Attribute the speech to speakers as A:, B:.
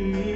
A: me.